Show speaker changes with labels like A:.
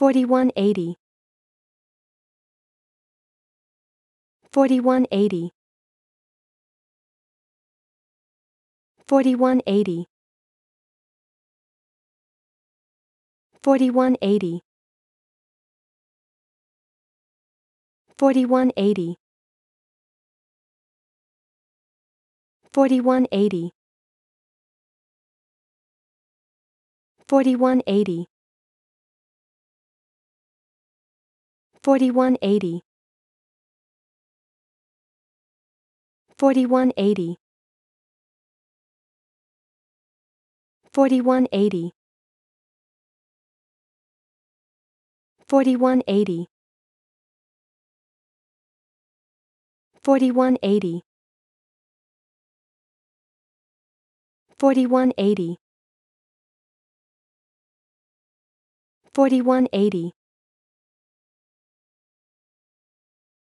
A: 4180 4180 4180 4180 4180 4180 4180 4180 4180 4180 4180 4180 4180 4180